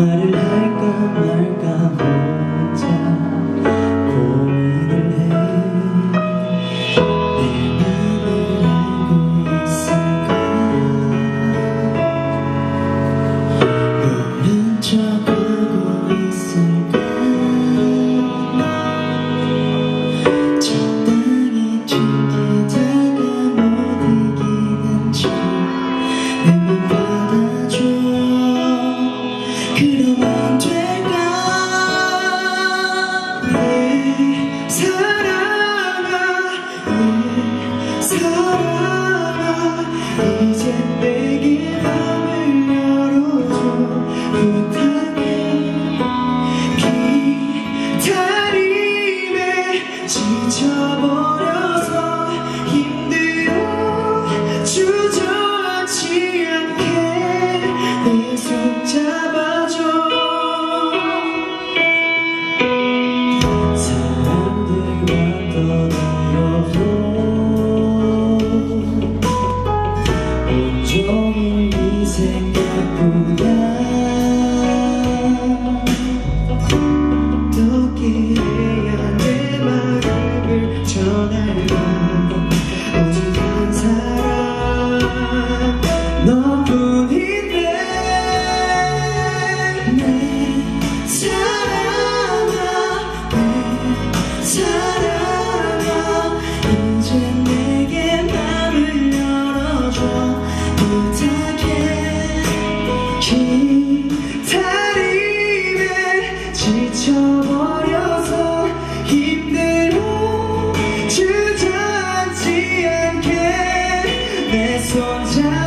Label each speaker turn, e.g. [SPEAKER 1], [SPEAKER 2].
[SPEAKER 1] 말을 할까 말까 혼자. 고민을 해내 맘을 알고 있을까? 잊혀버려서 힘들어 주저앉지 않게 내 손 잡아줘. 사람들과 떠들어도 온종일 네 생각뿐이야. 버려서 힘들어 주저앉지 않게 내 손잡